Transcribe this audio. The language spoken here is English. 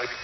Baby,